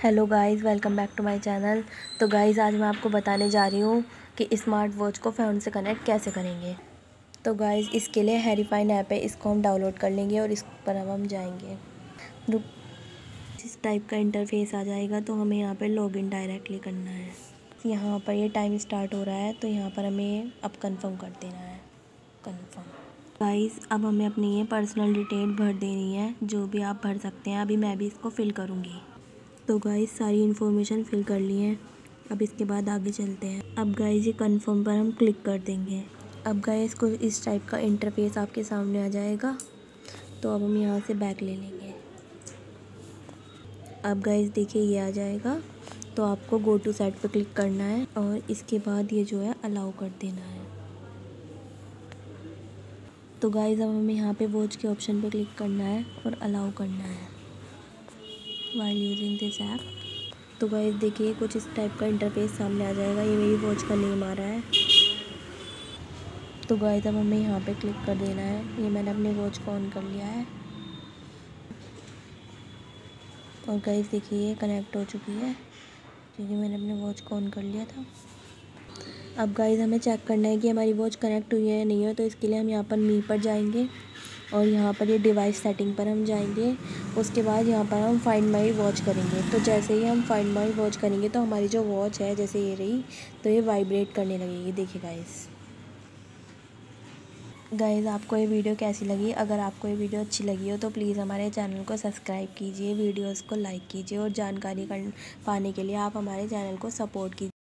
Hello guys, welcome back to my channel. तो guys, आज मैं आपको बताने जा रही हूँ कि स्मार्ट वॉच को फ़ोन से कनेक्ट कैसे करेंगे। तो गाइस, इसके लिए हेरीफाइन ऐप है, इसको हम डाउनलोड कर लेंगे और इस पर अब हम जाएँगे। जिस टाइप का इंटरफेस आ जाएगा तो हमें यहाँ पर लॉगिन डायरेक्टली करना है। यहाँ पर ये यह टाइम स्टार्ट हो रहा है तो यहाँ पर हमें अब कन्फर्म कर देना है। कन्फर्म गाइस, अब हमें अपनी ये पर्सनल डिटेल भर देनी है, जो भी आप भर सकते हैं, अभी मैं भी इसको फिल करूँगी। तो गाइस सारी इन्फॉर्मेशन फिल कर ली है। अब इसके बाद आगे चलते हैं। अब गाइस ये कंफर्म पर हम क्लिक कर देंगे। अब गाइस को इस टाइप का इंटरफेस आपके सामने आ जाएगा। तो अब हम यहाँ से बैक ले लेंगे। अब गाइस देखिए, ये आ जाएगा। तो आपको गो टू साइट पर क्लिक करना है और इसके बाद ये जो है अलाउ कर देना है। तो गाइज़ अब हमें यहाँ पे वॉच के ऑप्शन पे क्लिक करना है और अलाउ करना है। वाइल यूजिंग दिस ऐप तो गाइस देखिए, कुछ इस टाइप का इंटरफेस सामने आ जाएगा। ये मेरी वॉच का नेम आ रहा है। तो गाइस अब हमें यहाँ पे क्लिक कर देना है। ये मैंने अपनी वॉच को ऑन कर लिया है। और गाइस देखिए, ये कनेक्ट हो चुकी है। क्योंकि मैंने अपने वॉच को ऑन कर लिया था। अब गाइस हमें चेक करना है कि हमारी वॉच कनेक्ट हुई है या नहीं है। तो इसके लिए हम यहाँ पर मी पर जाएँगे। और यहाँ पर ये डिवाइस सेटिंग पर हम जाएँगे। उसके बाद यहाँ पर हम फाइंड माई वॉच करेंगे। तो जैसे ही हम फाइंड माई वॉच करेंगे तो हमारी जो वॉच है, जैसे ये रही तो ये वाइब्रेट करने लगेगी। देखिए गाइस गाइज़ आपको ये वीडियो कैसी लगी? अगर आपको ये वीडियो अच्छी लगी हो तो प्लीज़ हमारे चैनल को सब्सक्राइब कीजिए वीडियोस को लाइक कीजिए और जानकारी कर पाने के लिए आप हमारे चैनल को सपोर्ट कीजिए।